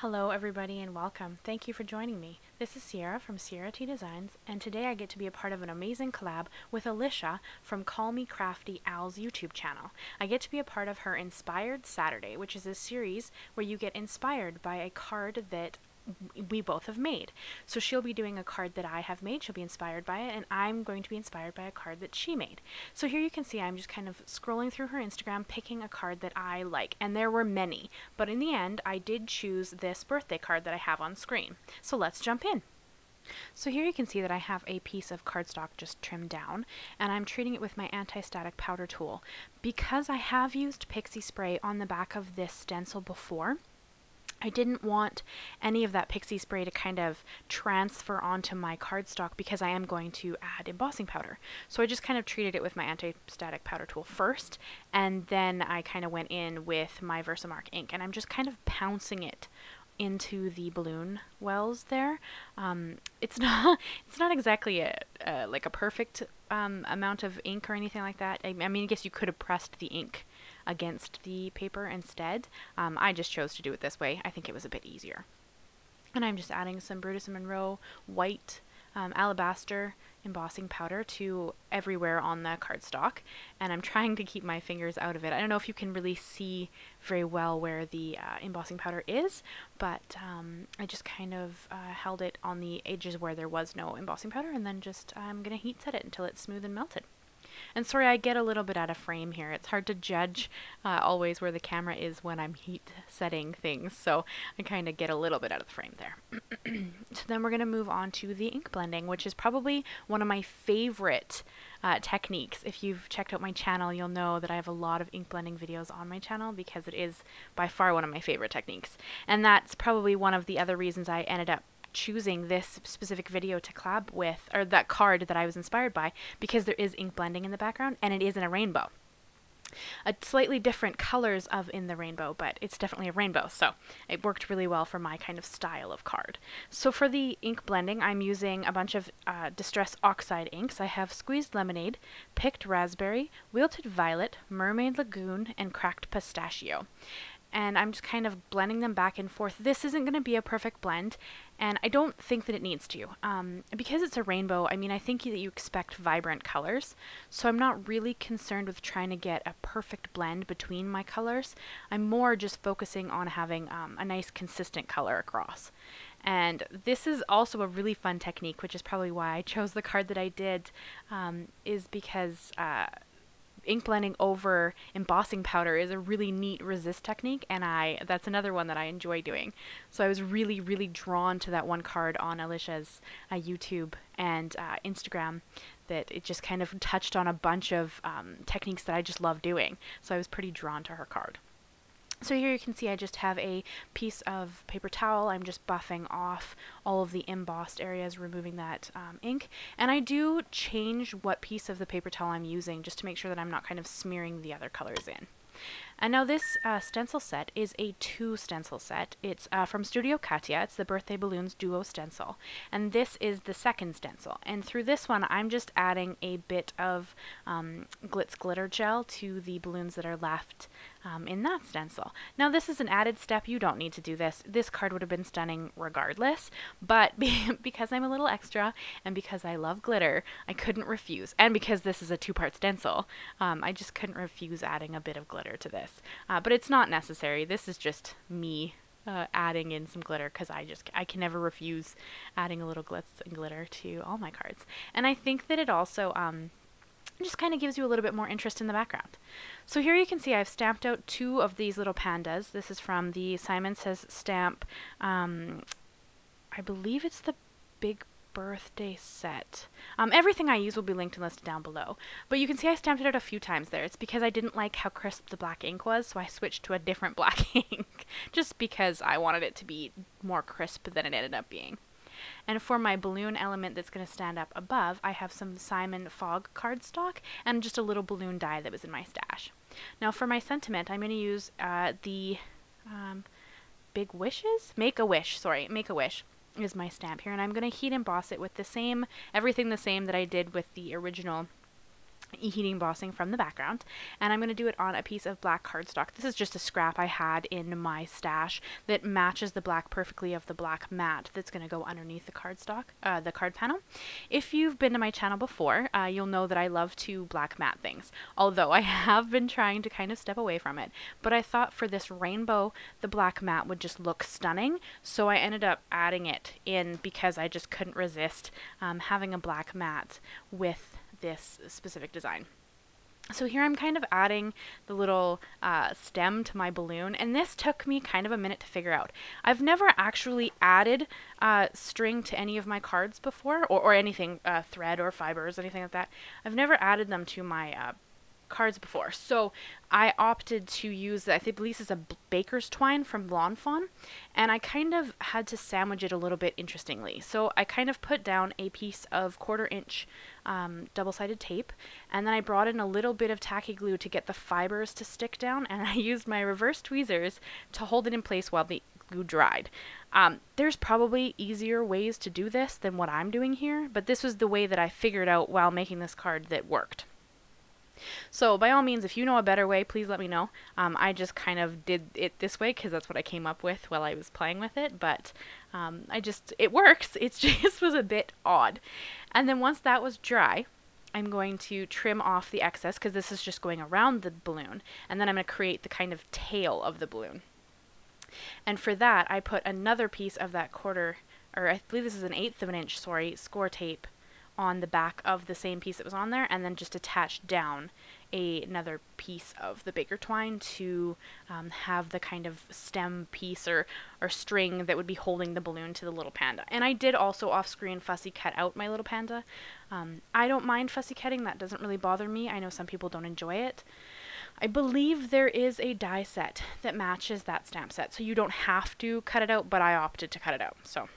Hello everybody and welcome. Thank you for joining me. This is Ciara from Ciara T Designs and today I get to be a part of an amazing collab with Alicia from Call Me Crafty Al's YouTube channel. I get to be a part of her Inspired Saturday, which is a series where you get inspired by a card that we both have made. So she'll be doing a card that I have made, she'll be inspired by it, and I'm going to be inspired by a card that she made. So here you can see I'm just kind of scrolling through her Instagram, picking a card that I like, and there were many, but in the end I did choose this birthday card that I have on screen. So let's jump in. So here you can see that I have a piece of cardstock just trimmed down and I'm treating it with my anti-static powder tool. Because I have used pixie spray on the back of this stencil before, I didn't want any of that pixie spray to kind of transfer onto my cardstock because I am going to add embossing powder. So I just kind of treated it with my anti-static powder tool first, and then I kind of went in with my Versamark ink, and I'm just kind of pouncing it into the balloon wells there. Um, it's not it's not exactly a, uh, like a perfect um, amount of ink or anything like that. I, I mean, I guess you could have pressed the ink against the paper instead. Um, I just chose to do it this way. I think it was a bit easier. And I'm just adding some Brutus and Monroe white um, alabaster embossing powder to everywhere on the cardstock and I'm trying to keep my fingers out of it. I don't know if you can really see very well where the uh, embossing powder is but um, I just kind of uh, held it on the edges where there was no embossing powder and then just I'm going to heat set it until it's smooth and melted. And sorry, I get a little bit out of frame here. It's hard to judge uh, always where the camera is when I'm heat setting things, so I kind of get a little bit out of the frame there. so then we're going to move on to the ink blending, which is probably one of my favorite uh, techniques. If you've checked out my channel, you'll know that I have a lot of ink blending videos on my channel because it is by far one of my favorite techniques. And that's probably one of the other reasons I ended up choosing this specific video to collab with, or that card that I was inspired by, because there is ink blending in the background and it is in a rainbow. A slightly different colors of in the rainbow, but it's definitely a rainbow, so it worked really well for my kind of style of card. So for the ink blending, I'm using a bunch of uh, Distress Oxide inks. I have Squeezed Lemonade, Picked Raspberry, Wilted Violet, Mermaid Lagoon, and Cracked Pistachio and I'm just kind of blending them back and forth. This isn't going to be a perfect blend, and I don't think that it needs to. Um, because it's a rainbow, I mean, I think that you expect vibrant colors, so I'm not really concerned with trying to get a perfect blend between my colors. I'm more just focusing on having um, a nice consistent color across. And this is also a really fun technique, which is probably why I chose the card that I did, um, is because uh, ink blending over embossing powder is a really neat resist technique and I that's another one that I enjoy doing. So I was really really drawn to that one card on Alicia's uh, YouTube and uh, Instagram that it just kind of touched on a bunch of um, techniques that I just love doing. So I was pretty drawn to her card. So here you can see I just have a piece of paper towel. I'm just buffing off all of the embossed areas, removing that um, ink. And I do change what piece of the paper towel I'm using just to make sure that I'm not kind of smearing the other colors in. And now this uh, stencil set is a two stencil set. It's uh, from Studio Katia. It's the Birthday Balloons Duo stencil. And this is the second stencil. And through this one, I'm just adding a bit of um, Glitz Glitter Gel to the balloons that are left um, in that stencil. Now this is an added step. You don't need to do this. This card would have been stunning regardless. But because I'm a little extra and because I love glitter, I couldn't refuse. And because this is a two-part stencil, um, I just couldn't refuse adding a bit of glitter to this. Uh, but it's not necessary. This is just me uh, adding in some glitter because I just I can never refuse adding a little glitz and glitter to all my cards. And I think that it also um, just kind of gives you a little bit more interest in the background. So here you can see I've stamped out two of these little pandas. This is from the Simon Says stamp. Um, I believe it's the Big birthday set. Um, everything I use will be linked and listed down below. But you can see I stamped it out a few times there. It's because I didn't like how crisp the black ink was, so I switched to a different black ink. Just because I wanted it to be more crisp than it ended up being. And for my balloon element that's going to stand up above, I have some Simon Fog cardstock and just a little balloon die that was in my stash. Now for my sentiment, I'm going to use uh, the um, Big Wishes? Make a Wish, sorry, Make a Wish is my stamp here and I'm going to heat emboss it with the same, everything the same that I did with the original heating embossing from the background and I'm going to do it on a piece of black cardstock. This is just a scrap I had in my stash that matches the black perfectly of the black mat that's going to go underneath the cardstock, uh, the card panel. If you've been to my channel before, uh, you'll know that I love to black mat things, although I have been trying to kind of step away from it. But I thought for this rainbow, the black mat would just look stunning, so I ended up adding it in because I just couldn't resist um, having a black mat with this specific design. So here I'm kind of adding the little uh, stem to my balloon, and this took me kind of a minute to figure out. I've never actually added uh, string to any of my cards before, or, or anything, uh, thread or fibers, anything like that. I've never added them to my uh, cards before. So I opted to use, I think this is a baker's twine from Lawn Fawn, and I kind of had to sandwich it a little bit interestingly. So I kind of put down a piece of quarter inch um, double-sided tape, and then I brought in a little bit of tacky glue to get the fibers to stick down, and I used my reverse tweezers to hold it in place while the glue dried. Um, there's probably easier ways to do this than what I'm doing here, but this was the way that I figured out while making this card that worked. So by all means, if you know a better way, please let me know. Um, I just kind of did it this way because that's what I came up with while I was playing with it. But um, I just, it works. It just was a bit odd. And then once that was dry, I'm going to trim off the excess because this is just going around the balloon. And then I'm going to create the kind of tail of the balloon. And for that, I put another piece of that quarter, or I believe this is an eighth of an inch, sorry, score tape on the back of the same piece that was on there and then just attach down a, another piece of the baker twine to um, have the kind of stem piece or, or string that would be holding the balloon to the little panda. And I did also off screen fussy cut out my little panda. Um, I don't mind fussy cutting, that doesn't really bother me. I know some people don't enjoy it. I believe there is a die set that matches that stamp set, so you don't have to cut it out, but I opted to cut it out. So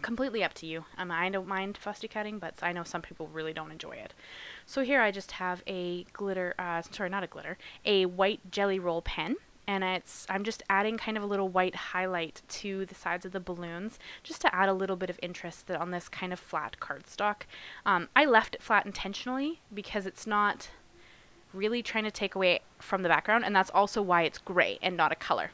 completely up to you. Um, I don't mind fussy cutting, but I know some people really don't enjoy it. So here I just have a glitter, uh, sorry, not a glitter, a white jelly roll pen. And it's I'm just adding kind of a little white highlight to the sides of the balloons just to add a little bit of interest on this kind of flat cardstock. Um, I left it flat intentionally because it's not really trying to take away from the background and that's also why it's gray and not a color.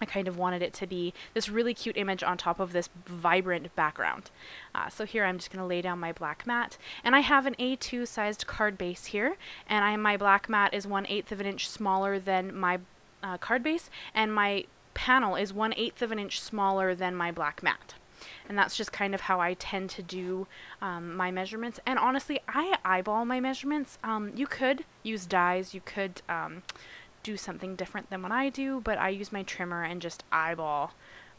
I kind of wanted it to be this really cute image on top of this vibrant background. Uh, so here I'm just going to lay down my black mat. And I have an A2 sized card base here. And I, my black mat is 1 8th of an inch smaller than my uh, card base. And my panel is 1 8th of an inch smaller than my black mat. And that's just kind of how I tend to do um, my measurements. And honestly, I eyeball my measurements. Um, you could use dies. You could... Um, do something different than what I do, but I use my trimmer and just eyeball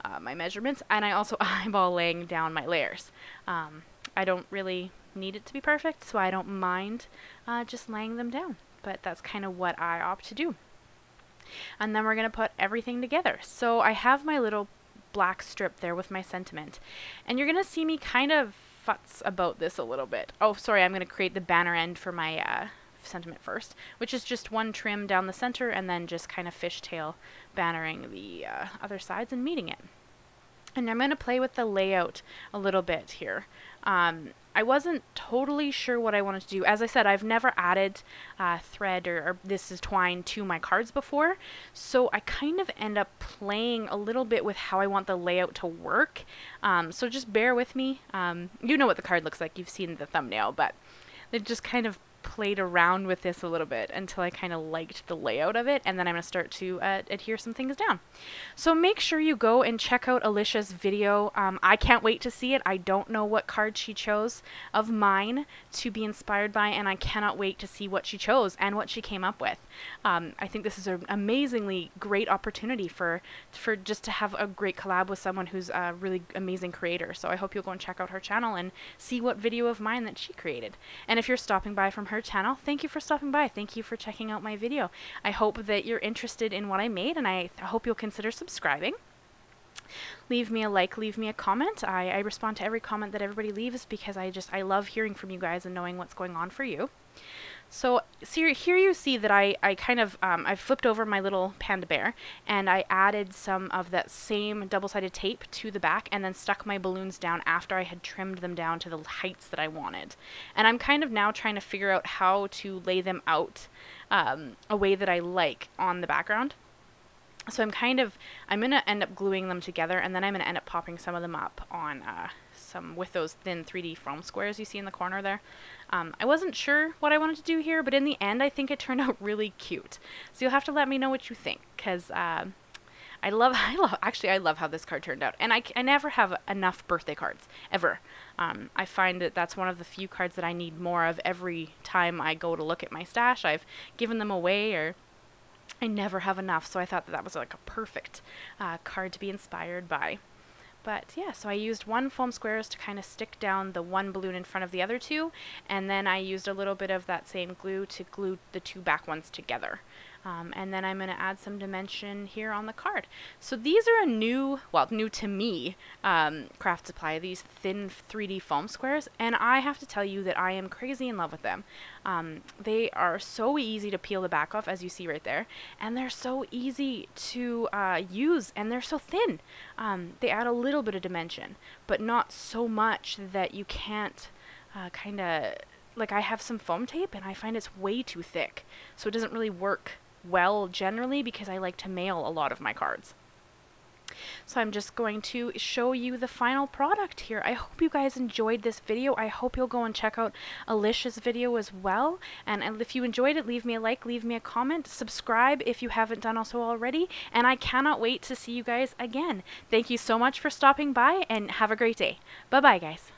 uh, my measurements, and I also eyeball laying down my layers. Um, I don't really need it to be perfect, so I don't mind uh, just laying them down, but that's kind of what I opt to do. And then we're going to put everything together. So I have my little black strip there with my sentiment, and you're going to see me kind of futz about this a little bit. Oh, sorry, I'm going to create the banner end for my uh, sentiment first, which is just one trim down the center and then just kind of fishtail bannering the uh, other sides and meeting it. And I'm going to play with the layout a little bit here. Um, I wasn't totally sure what I wanted to do. As I said, I've never added uh, thread or, or, this is twine to my cards before, so I kind of end up playing a little bit with how I want the layout to work. Um, so just bear with me. Um, you know what the card looks like. You've seen the thumbnail, but it just kind of played around with this a little bit until I kind of liked the layout of it, and then I'm going to start to uh, adhere some things down. So make sure you go and check out Alicia's video. Um, I can't wait to see it. I don't know what card she chose of mine to be inspired by, and I cannot wait to see what she chose and what she came up with. Um, I think this is an amazingly great opportunity for, for just to have a great collab with someone who's a really amazing creator. So I hope you'll go and check out her channel and see what video of mine that she created. And if you're stopping by from her channel, thank you for stopping by. Thank you for checking out my video. I hope that you're interested in what I made and I hope you'll consider subscribing. Leave me a like, leave me a comment. I, I respond to every comment that everybody leaves because I just, I love hearing from you guys and knowing what's going on for you. So, so here you see that I, I kind of, um, I flipped over my little panda bear and I added some of that same double-sided tape to the back and then stuck my balloons down after I had trimmed them down to the heights that I wanted. And I'm kind of now trying to figure out how to lay them out um, a way that I like on the background. So I'm kind of, I'm going to end up gluing them together and then I'm going to end up popping some of them up on uh, some, with those thin 3D foam squares you see in the corner there. Um, I wasn't sure what I wanted to do here, but in the end I think it turned out really cute. So you'll have to let me know what you think, because uh, I love, I love, actually I love how this card turned out. And I, I never have enough birthday cards, ever. Um, I find that that's one of the few cards that I need more of every time I go to look at my stash. I've given them away or I never have enough, so I thought that that was like a perfect uh, card to be inspired by. But yeah, so I used one foam squares to kind of stick down the one balloon in front of the other two, and then I used a little bit of that same glue to glue the two back ones together. Um, and then I'm going to add some dimension here on the card. So these are a new, well, new to me, um, craft supply, these thin 3D foam squares, and I have to tell you that I am crazy in love with them. Um, they are so easy to peel the back off, as you see right there, and they're so easy to uh, use, and they're so thin. Um, they add a little bit of dimension, but not so much that you can't uh, kind of like I have some foam tape and I find it's way too thick, so it doesn't really work well generally because I like to mail a lot of my cards. So I'm just going to show you the final product here. I hope you guys enjoyed this video. I hope you'll go and check out Alicia's video as well. And, if you enjoyed it, leave me a like, leave me a comment, subscribe if you haven't done so already. And I cannot wait to see you guys again. Thank you so much for stopping by and have a great day. Bye-bye, guys.